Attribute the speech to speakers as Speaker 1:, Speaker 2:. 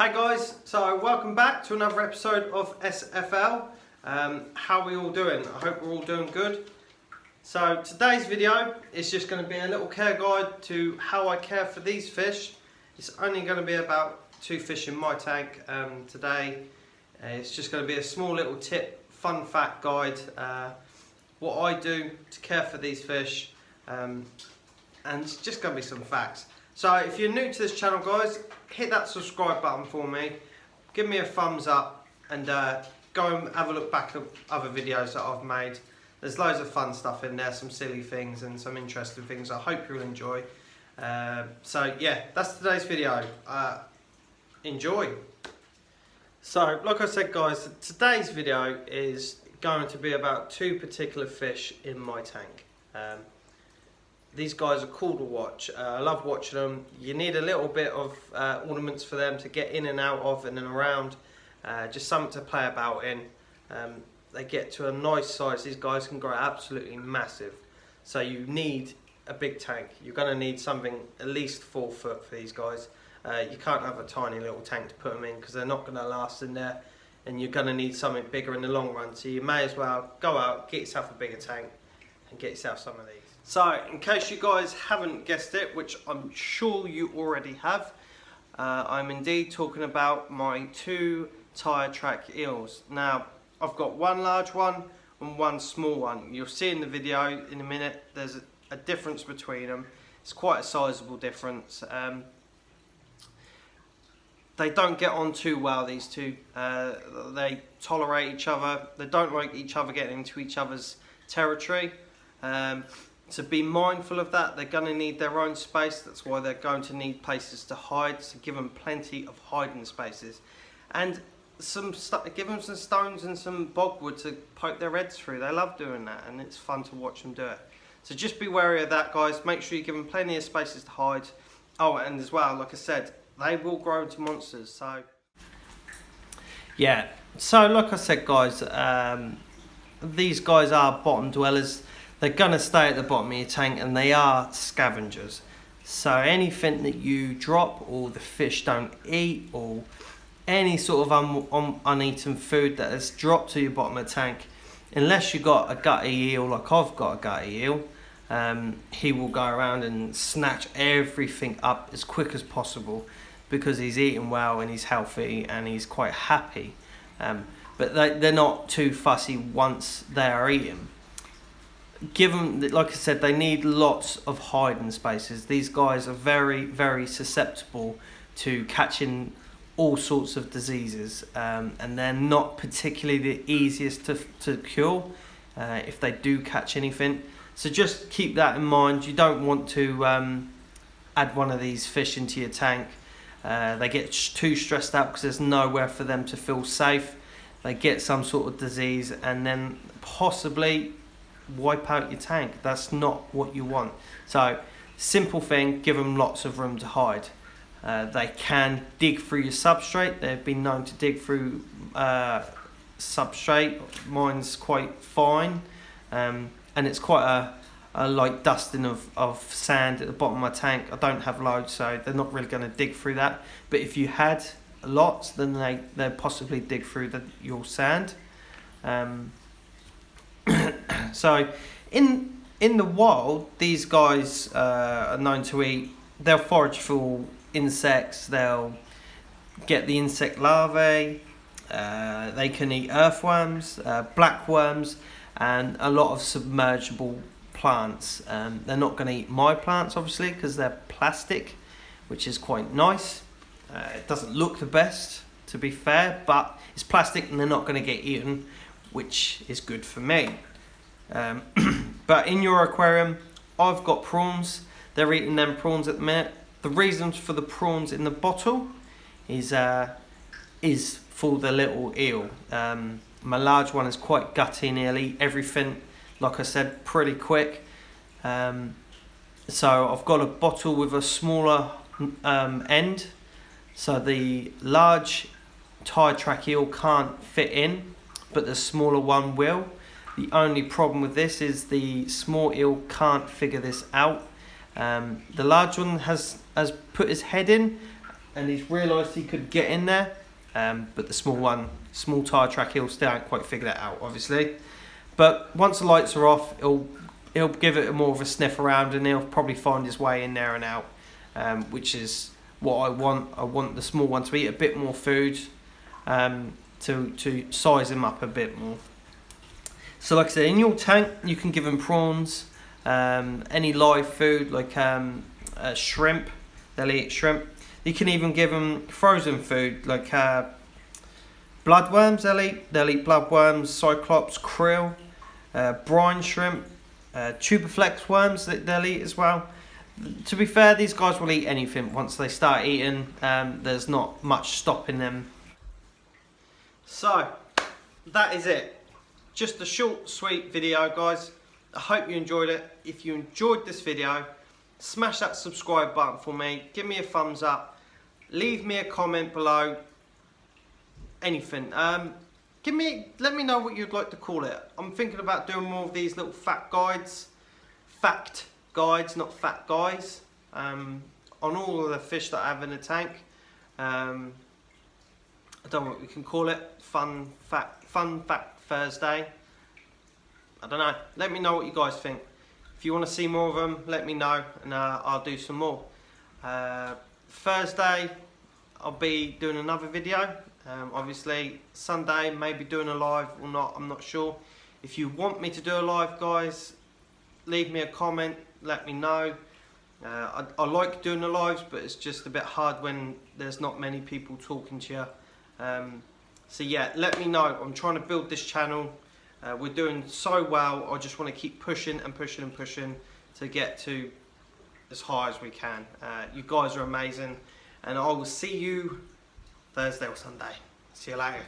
Speaker 1: Hi guys, so welcome back to another episode of SFL. Um, how are we all doing? I hope we're all doing good. So today's video is just going to be a little care guide to how I care for these fish. It's only going to be about two fish in my tank um, today. Uh, it's just going to be a small little tip, fun fact guide, uh, what I do to care for these fish um, and it's just going to be some facts. So if you're new to this channel guys, hit that subscribe button for me, give me a thumbs up and uh, go and have a look back at other videos that I've made. There's loads of fun stuff in there, some silly things and some interesting things I hope you'll enjoy. Uh, so yeah, that's today's video. Uh, enjoy. So like I said guys, today's video is going to be about two particular fish in my tank. Um, these guys are cool to watch. Uh, I love watching them. You need a little bit of uh, ornaments for them to get in and out of and around. Uh, just something to play about in. Um, they get to a nice size. These guys can grow absolutely massive. So you need a big tank. You're going to need something at least four foot for these guys. Uh, you can't have a tiny little tank to put them in because they're not going to last in there. And you're going to need something bigger in the long run. So you may as well go out, get yourself a bigger tank and get yourself some of these. So, in case you guys haven't guessed it, which I'm sure you already have, uh, I'm indeed talking about my two tyre track eels. Now, I've got one large one and one small one. You'll see in the video in a minute, there's a, a difference between them. It's quite a sizable difference. Um, they don't get on too well, these two. Uh, they tolerate each other. They don't like each other getting into each other's territory. Um, to be mindful of that. They're going to need their own space. That's why they're going to need places to hide. So give them plenty of hiding spaces. And some give them some stones and some bogwood to poke their heads through. They love doing that and it's fun to watch them do it. So just be wary of that guys. Make sure you give them plenty of spaces to hide. Oh and as well, like I said, they will grow into monsters. So yeah, so like I said guys, um, these guys are bottom dwellers they're going to stay at the bottom of your tank and they are scavengers. So anything that you drop or the fish don't eat or any sort of un un uneaten food that has dropped to your bottom of the tank, unless you've got a gutty eel like I've got a gutty eel, um, he will go around and snatch everything up as quick as possible because he's eating well and he's healthy and he's quite happy. Um, but they, they're not too fussy once they are eating given like I said, they need lots of hiding spaces. These guys are very, very susceptible to catching all sorts of diseases, um, and they're not particularly the easiest to, to cure uh, if they do catch anything. So just keep that in mind. You don't want to um, add one of these fish into your tank. Uh, they get too stressed out because there's nowhere for them to feel safe. They get some sort of disease, and then possibly wipe out your tank. That's not what you want. So, simple thing, give them lots of room to hide. Uh, they can dig through your substrate. They've been known to dig through uh, substrate. Mine's quite fine, um, and it's quite a, a light dusting of, of sand at the bottom of my tank. I don't have loads, so they're not really going to dig through that. But if you had lots, then they they possibly dig through the, your sand. Um, so, in in the wild, these guys uh, are known to eat. They'll forage for insects. They'll get the insect larvae. Uh, they can eat earthworms, uh, blackworms, and a lot of submergible plants. Um, they're not going to eat my plants, obviously, because they're plastic, which is quite nice. Uh, it doesn't look the best, to be fair, but it's plastic and they're not going to get eaten, which is good for me. Um, but in your aquarium, I've got prawns. They're eating them prawns at the minute. The reason for the prawns in the bottle is uh, is for the little eel. Um, my large one is quite gutty nearly everything, like I said, pretty quick. Um, so I've got a bottle with a smaller um, end. So the large tyre track eel can't fit in, but the smaller one will. The only problem with this is the small eel can't figure this out. Um, the large one has, has put his head in. and he's realised he could get in there. Um, but the small one, small tyre track, he'll still haven't quite figured that out, obviously. But once the lights are off, he'll he'll give it more of a sniff around, and he'll probably find his way in there and out, um, which is what I want. I want the small one to eat a bit more food, um, to to size him up a bit more. So, like I said, in your tank, you can give them prawns, um, any live food like um, uh, shrimp. They'll eat shrimp. You can even give them frozen food like uh, bloodworms. They'll eat. They'll eat bloodworms, cyclops, krill, uh, brine shrimp, uh, tubifex worms that they'll eat as well. To be fair, these guys will eat anything once they start eating. Um, there's not much stopping them. So, that is it. Just a short, sweet video, guys. I hope you enjoyed it. If you enjoyed this video, smash that subscribe button for me. Give me a thumbs up. Leave me a comment below. Anything. Um, give me, let me know what you'd like to call it. I'm thinking about doing more of these little fact guides. Fact guides, not fat guys. Um, on all of the fish that I have in the tank. Um, I don't know what we can call it. Fun fact, fun fact Thursday. I don't know. Let me know what you guys think. If you want to see more of them, let me know and uh, I'll do some more. Uh, Thursday, I'll be doing another video. Um, obviously, Sunday, maybe doing a live or not, I'm not sure. If you want me to do a live, guys, leave me a comment, let me know. Uh, I, I, like doing the lives, but it's just a bit hard when there's not many people talking to you. Um, so yeah, let me know. I'm trying to build this channel. Uh, we're doing so well. I just want to keep pushing and pushing and pushing to get to as high as we can. Uh, you guys are amazing. And I will see you Thursday or Sunday. See you later.